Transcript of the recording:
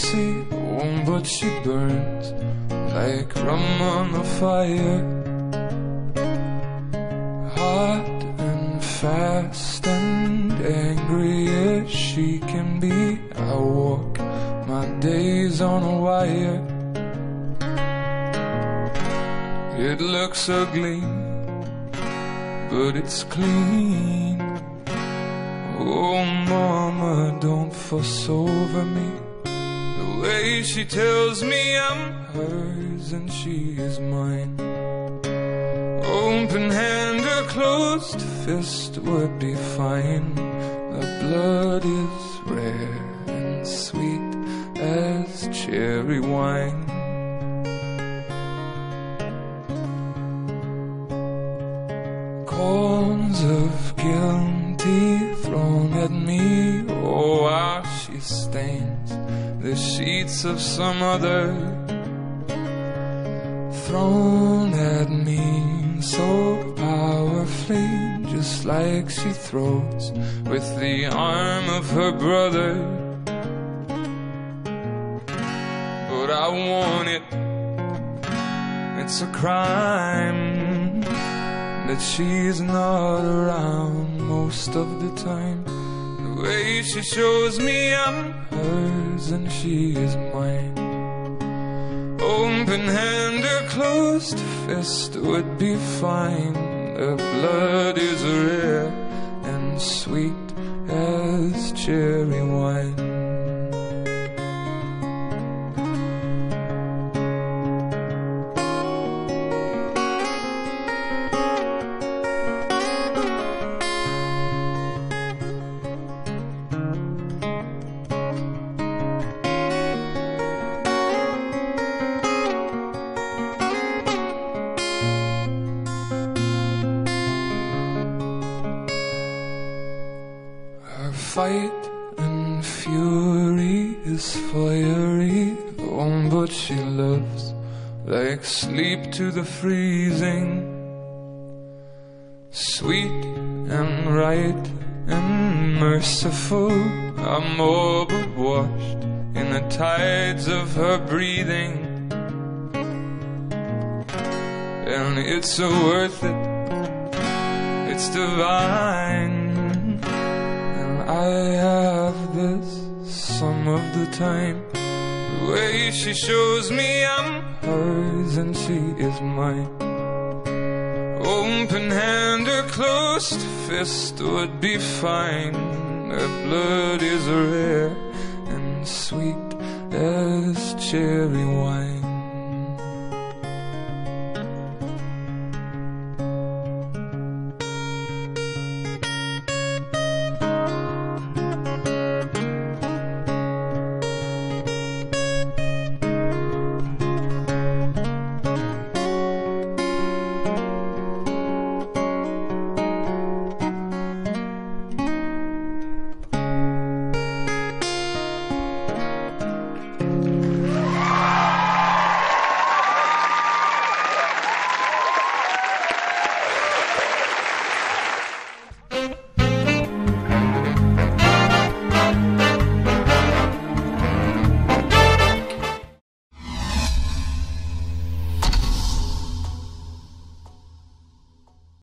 see. Oh, but she burns like rum on a fire. Hot and fast and angry as she can be. I walk my days on a wire. It looks ugly, but it's clean. Oh, mama, don't fuss over me. The way she tells me I'm hers and she is mine. Open hand or closed fist would be fine. The blood is rare and sweet as cherry wine. Corns of guilty thrown at me. Oh, how she stains the sheets of some other. Thrown at me so powerfully, just like she throws with the arm of her brother. But I want it, it's a crime that she's not around most of the time. The way she shows me I'm hers and she is mine. Open hand or closed fist would be fine. The blood is rare and sweet as cherry wine. Fight and fury is fiery, oh, but she loves like sleep to the freezing. Sweet and right and merciful, I'm all but washed in the tides of her breathing. And it's so worth it, it's divine. I have this some of the time. The way she shows me I'm hers and she is mine. Open hand or closed fist would be fine. Her blood is rare and sweet as cherry wine.